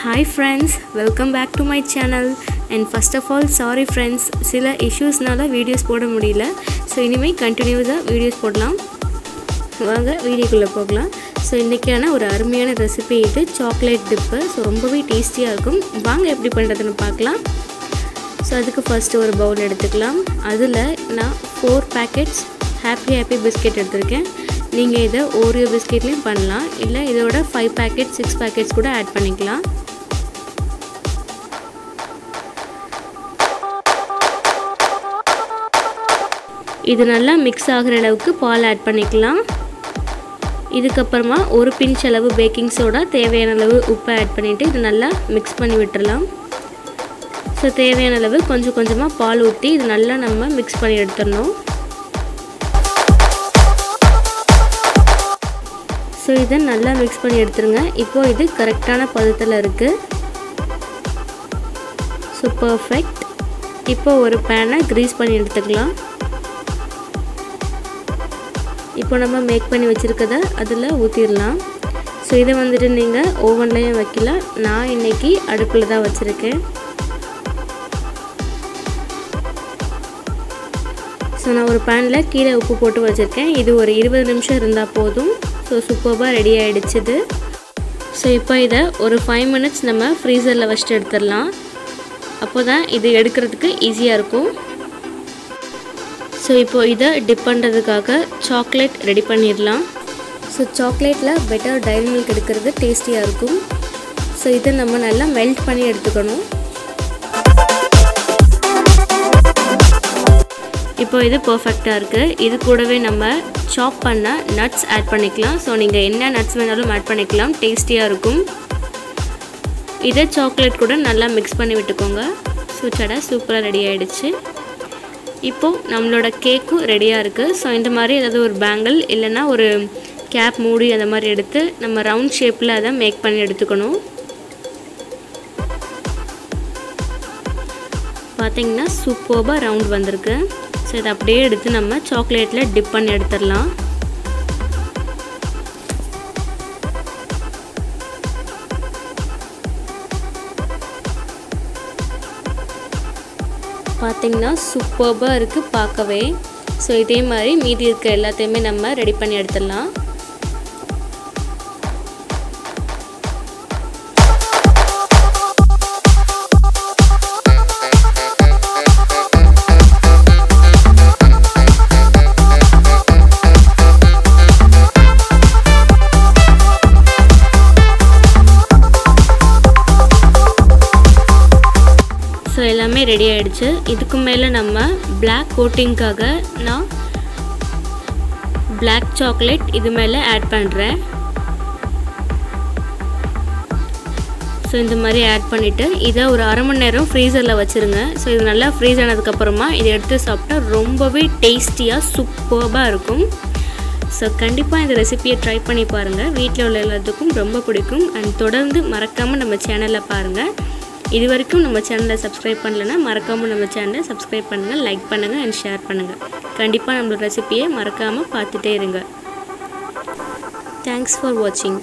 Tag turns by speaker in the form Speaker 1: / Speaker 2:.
Speaker 1: Hi friends welcome back to my channel and first of all sorry friends சில இஷ்யூஸ்னால videos போட முடியல. So இனிமேல் கண்டினியூஸாக வீடியோஸ் போடலாம். வாங்க வீடியோக்குள்ளே போகலாம். ஸோ இன்றைக்கான ஒரு அருமையான ரெசிபி இது சாக்லேட் டிப்பு ஸோ ரொம்பவே டேஸ்டியாக இருக்கும். வாங்க எப்படி பண்ணுறதுன்னு பார்க்கலாம். ஸோ அதுக்கு ஃபஸ்ட்டு ஒரு பவுல் எடுத்துக்கலாம். அதில் நான் four packets happy happy biscuit எடுத்திருக்கேன். நீங்கள் இதை ஓரியோ பிஸ்கெட்லேயும் பண்ணலாம். இல்லை இதோட ஃபைவ் பேக்கெட் சிக்ஸ் பேக்கெட்ஸ் கூட ஆட் பண்ணிக்கலாம். இது நல்லா மிக்ஸ் ஆகிற அளவுக்கு பால் ஆட் பண்ணிக்கலாம். இதுக்கப்புறமா ஒரு பிஞ்ச் அளவு பேக்கிங் சோடா தேவையான அளவு உப்பை ஆட் பண்ணிவிட்டு இது நல்லா மிக்ஸ் பண்ணி விட்டுறலாம். ஸோ தேவையான அளவு கொஞ்சம் கொஞ்சமாக பால் ஊற்றி இது நல்லா நம்ம மிக்ஸ் பண்ணி எடுத்துடணும். ஸோ இதை நல்லா மிக்ஸ் பண்ணி எடுத்துருங்க. இப்போது இது கரெக்டான பதத்தில் இருக்குது ஸோ பர்ஃபெக்ட் இப்போ ஒரு பேனை க்ரீஸ் பண்ணி எடுத்துக்கலாம். இப்போ நம்ம மேக் பண்ணி வச்சுருக்கத அதில் ஊற்றிடலாம் ஸோ இதை வந்துட்டு நீங்கள் ஓவன்லேயும் வைக்கலாம். நான் இன்றைக்கி அடுப்பில் தான் வச்சுருக்கேன். ஸோ நான் ஒரு பேனில் கீழே உப்பு போட்டு வச்சுருக்கேன். இது ஒரு இருபது நிமிஷம் இருந்தால் போதும். ஸோ சூப்பராக ரெடி ஆகிடுச்சிது ஸோ இப்போ இதை ஒரு ஃபைவ் மினிட்ஸ் நம்ம ஃப்ரீசரில் வச்சுட்டு எடுத்துடலாம். அப்போ தான் இது எடுக்கிறதுக்கு ஈஸியாக இருக்கும். ஸோ இப்போது இதை டிப் பண்ணுறதுக்காக சாக்லேட் ரெடி பண்ணிடலாம். ஸோ சாக்லேட்டில் பெட்டர் டைரி மில்க் எடுக்கிறது டேஸ்டியாக இருக்கும். ஸோ இதை நம்ம நல்லா மெல்ட் பண்ணி எடுத்துக்கணும். இப்போ இது பர்ஃபெக்டாக இருக்குது இது கூடவே நம்ம சாப் பண்ண நட்ஸ் ஆட் பண்ணிக்கலாம். ஸோ நீங்கள் என்ன நட்ஸ் வேணாலும் ஆட் பண்ணிக்கலாம். டேஸ்டியாக இருக்கும். இதை சாக்லேட் கூட நல்லா மிக்ஸ் பண்ணி விட்டுக்கோங்க. ஸோ சடை சூப்பராக ரெடி ஆகிடுச்சு இப்போது நம்மளோட கேக்கும் ரெடியாக இருக்குது ஸோ இந்த மாதிரி ஏதாவது ஒரு பேங்கிள் இல்லைன்னா ஒரு கேப் மூடி அந்த மாதிரி எடுத்து நம்ம ரவுண்ட் ஷேப்பில் அதை மேக் பண்ணி எடுத்துக்கணும். பார்த்திங்கன்னா சூப்பராக ரவுண்ட் வந்திருக்கு. ஸோ இதை அப்படியே எடுத்து நம்ம சாக்லேட்டில் டிப் பண்ணி எடுத்துடலாம். பார்த்திங்கன்னா சூப்பர்பாக இருக்குது பார்க்கவே. ஸோ இதே மாதிரி மீதி இருக்க எல்லாத்தையுமே நம்ம ரெடி பண்ணி எடுத்துடலாம். எல்லாமே ரெடி ஆகிடுச்சு இதுக்கு மேலே நம்ம பிளாக் கோட்டிங்க்காக நான் பிளாக் சாக்லேட் இது மேலே ஆட் பண்ணுறேன் ஸோ இந்த மாதிரி ஆட் பண்ணிவிட்டு இதை ஒரு அரை மணி நேரம் ஃப்ரீசரில் வச்சுருங்க. ஸோ இது நல்லா ஃப்ரீஸ் ஆனதுக்கப்புறமா இதை எடுத்து சாப்பிட்டா ரொம்பவே டேஸ்டியாக சூப்பர்பாக இருக்கும். ஸோ கண்டிப்பாக இந்த ரெசிபியை ட்ரை பண்ணி பாருங்கள் வீட்டில் உள்ள எல்லாத்துக்கும் ரொம்ப பிடிக்கும். அண்ட் தொடர்ந்து மறக்காமல் நம்ம சேனலில் பாருங்கள் இது வரைக்கும் நம்ம சேனலை சப்ஸ்கிரைப் பண்ணலன்னா மறக்காமல் நம்ம சேனலை சப்ஸ்கிரைப் பண்ணுங்கள் லைக் பண்ணுங்கள் அண்ட் ஷேர் பண்ணுங்கள் கண்டிப்பாக நம்மளோட ரெசிபியை மறக்காமல் பார்த்துட்டே இருங்க. தேங்க்ஸ் ஃபார் வாட்சிங்